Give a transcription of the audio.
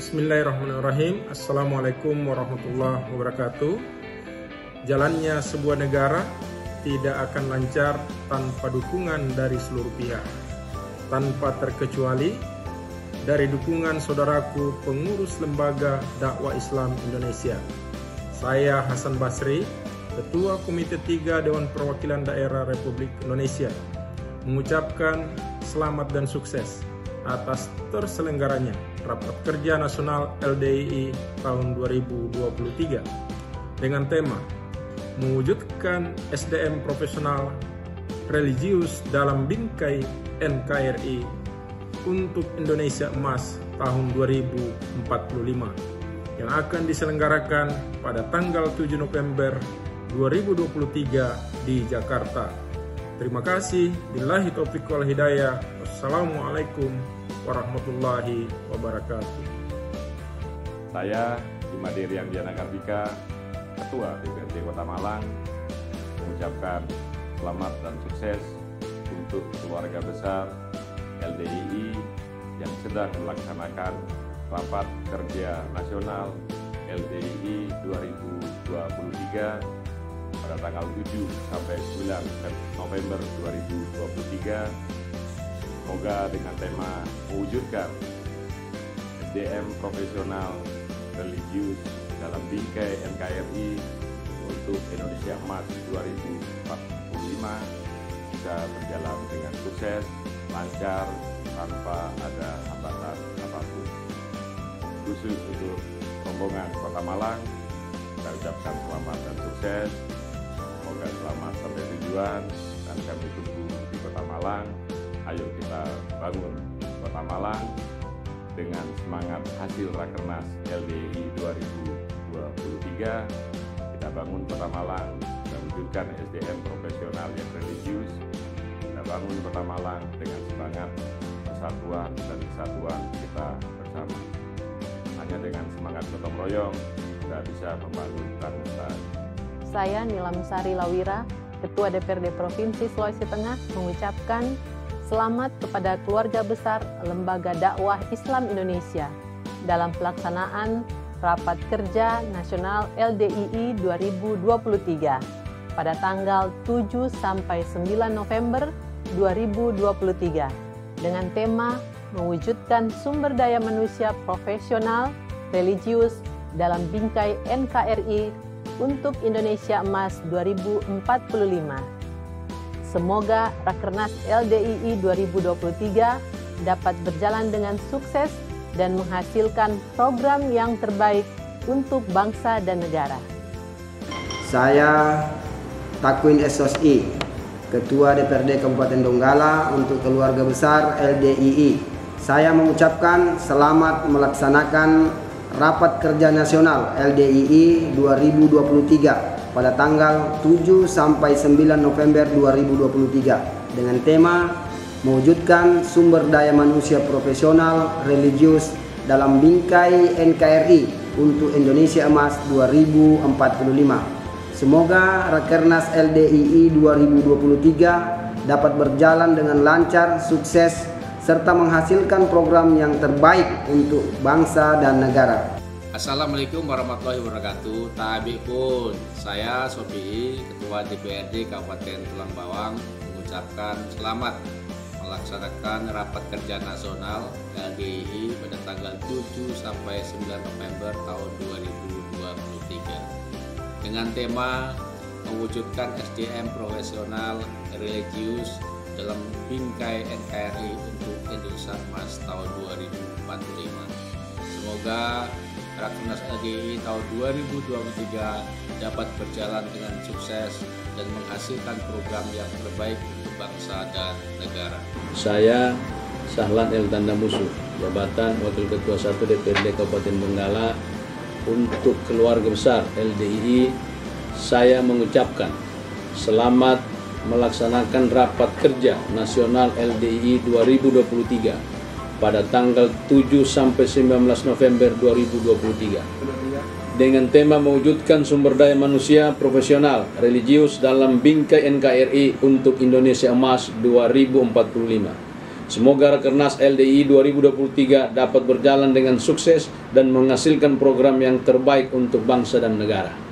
Bismillahirrahmanirrahim. Assalamualaikum warahmatullahi wabarakatuh. Jalannya sebuah negara tidak akan lancar tanpa dukungan dari seluruh pihak. Tanpa terkecuali dari dukungan saudaraku pengurus lembaga dakwah Islam Indonesia. Saya Hasan Basri, Ketua Komite 3 Dewan Perwakilan Daerah Republik Indonesia, mengucapkan selamat dan sukses atas terselenggaranya Rapat Kerja Nasional LDII tahun 2023 dengan tema mewujudkan SDM profesional religius dalam bingkai NKRI untuk Indonesia Emas tahun 2045 yang akan diselenggarakan pada tanggal 7 November 2023 di Jakarta. Terima kasih. Billahi taufiq wal hidayah. Wassalamualaikum warahmatullahi wabarakatuh. Saya Imade Diana Kartika, Ketua DPRD Kota Malang, mengucapkan selamat dan sukses untuk keluarga besar LDII yang sedang melaksanakan Rapat Kerja Nasional LDII 2023 pada tanggal 7 sampai 9 November 2023. Semoga dengan tema mewujudkan SDM profesional religius dalam bingkai NKRI untuk Indonesia Emas 2045 bisa berjalan dengan sukses, lancar, tanpa ada hambatan apa pun. Khusus untuk rombongan Kota Malang, kita ucapkan selamat dan sukses. Semoga selamat sampai tujuan dan kami tunggu di Kota Malang. Ayo kita bangun Kota Malang dengan semangat hasil Rakernas LDI 2023. Kita bangun Kota Malang dan wujudkan SDM profesional yang religius. Kita bangun Kota Malang dengan semangat persatuan dan kesatuan kita bersama. Hanya dengan semangat gotong royong kita bisa membangun bangsa. Saya Nila Musari Lawira, Ketua DPRD Provinsi Sulawesi Tengah mengucapkan selamat kepada keluarga besar Lembaga Dakwah Islam Indonesia dalam pelaksanaan Rapat Kerja Nasional LDII 2023 pada tanggal 7 sampai 9 November 2023 dengan tema mewujudkan sumber daya manusia profesional religius dalam bingkai NKRI untuk Indonesia Emas 2045. Semoga Rakernas LDII 2023 dapat berjalan dengan sukses dan menghasilkan program yang terbaik untuk bangsa dan negara. Saya Takwin SOSI, Ketua DPRD Kabupaten Donggala untuk keluarga besar LDII. Saya mengucapkan selamat melaksanakan Rapat Kerja Nasional LDII 2023 pada tanggal 7 sampai 9 November 2023 dengan tema mewujudkan sumber daya manusia profesional religius dalam bingkai NKRI untuk Indonesia Emas 2045. Semoga Rakernas LDII 2023 dapat berjalan dengan lancar, sukses, serta menghasilkan program yang terbaik untuk bangsa dan negara. Assalamualaikum warahmatullahi wabarakatuh. Tabi pun saya Sofi, Ketua DPRD Kabupaten Tulang Bawang mengucapkan selamat melaksanakan rapat kerja nasional LGI pada tanggal 7 sampai 9 November tahun 2023 dengan tema mewujudkan SDM profesional religius dalam bingkai NKRI untuk Indonesia Emas tahun 2045. Semoga Rakernas LGI tahun 2023 dapat berjalan dengan sukses dan menghasilkan program yang terbaik untuk bangsa dan negara. Saya Sahlan El Tanda Musuh, jabatan Wakil Ketua 1 DPRD Kabupaten Donggala untuk keluarga besar LDII saya mengucapkan selamat melaksanakan rapat kerja nasional LDII 2023 pada tanggal 7 sampai 19 November 2023 dengan tema mewujudkan sumber daya manusia profesional religius dalam bingkai NKRI untuk Indonesia Emas 2045. Semoga Rakernas LDI 2023 dapat berjalan dengan sukses dan menghasilkan program yang terbaik untuk bangsa dan negara.